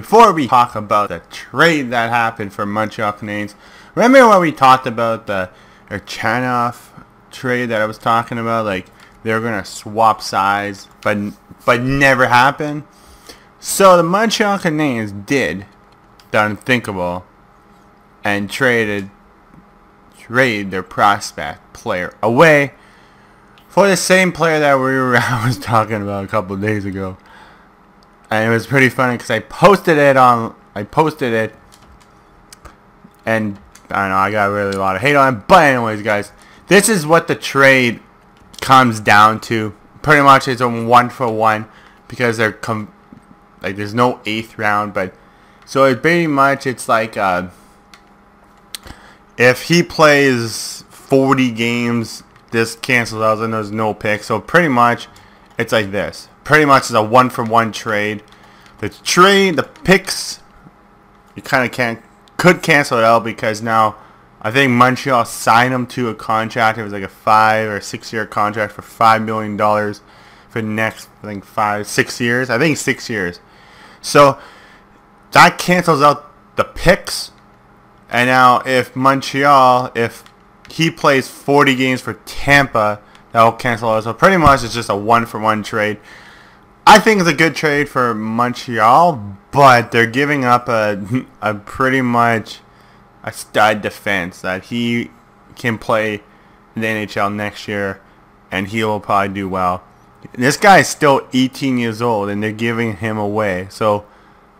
before we talk about the trade that happened for Montreal Canadiens, remember when we talked about the Sergachev trade that I was talking about? Like they were gonna swap sides, but but never happened. So the Montreal Canadiens did the unthinkable and traded trade their prospect player away for the same player that we were I was talking about a couple days ago. And it was pretty funny because I posted it on I posted it and I don't know I got really a lot of hate on it. But anyways, guys, this is what the trade comes down to. Pretty much, it's a one for one because they're com- like there's no eighth round, but so it pretty much it's like uh, if he plays 40 games, this cancels out and there's no pick. So pretty much it's like this. Pretty much is a one for one trade. The trade, the picks, you kind of can't could cancel it out because now I think Montreal signed him to a contract. It was like a five or six year contract for five million dollars for the next I think five six years. I think six years. So that cancels out the picks. And now if Montreal, if he plays 40 games for Tampa, that will cancel out. So pretty much it's just a one for one trade. I think it's a good trade for Montreal, but they're giving up a, a pretty much a stud defense that he can play in the NHL next year, and he will probably do well. This guy is still 18 years old, and they're giving him away. So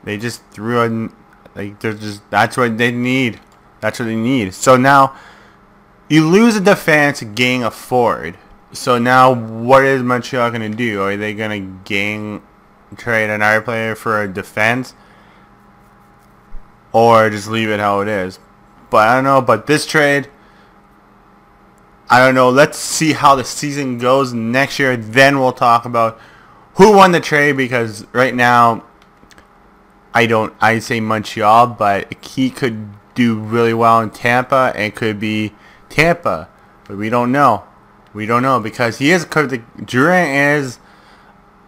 they just threw in, like they're just that's what they need. That's what they need. So now you lose a defense, gain a forward. So now what is Montreal gonna do? Are they gonna gain trade another player for a defense? Or just leave it how it is. But I don't know, but this trade I don't know. Let's see how the season goes next year. Then we'll talk about who won the trade because right now I don't. I say Montreal, but he could do really well in Tampa and could be Tampa, but we don't know. We don't know because he is Drouin is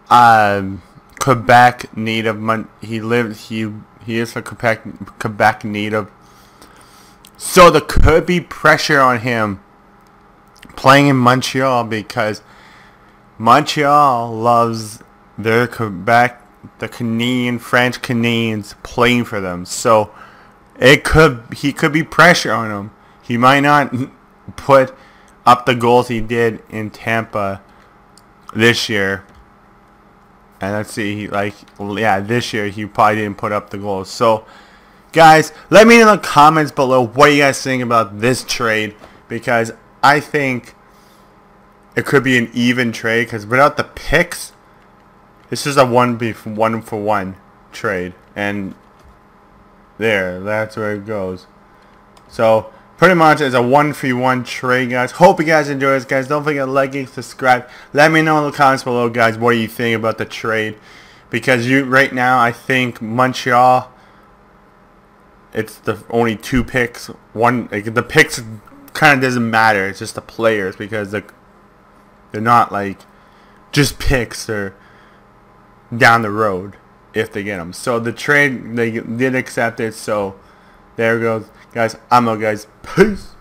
um, Quebec native. He lived. He he is a Quebec Quebec native. So there could be pressure on him playing in Montreal because Montreal loves their Quebec the Canadian French Canadians playing for them. So it could he could be pressure on him. He might not put up the goals he did in Tampa this year. And let's see, he like yeah, this year he probably didn't put up the goals. So guys, let me know in the comments below what you guys think about this trade because I think it could be an even trade because without the picks this is a one be one for one trade, and there, that's where it goes. So pretty much it's a one for one trade, guys. Hope you guys enjoy this, guys. Don't forget to like and subscribe. Let me know in the comments below, guys, what do you think about the trade? Because you right now, I think Montreal. It's the only two picks. One like, the picks kind of doesn't matter. It's just the players because the they're not like just picks. They're down the road if they get them So the trade, they did accept it. So there goes. Guys, I'm out, guys. Peace.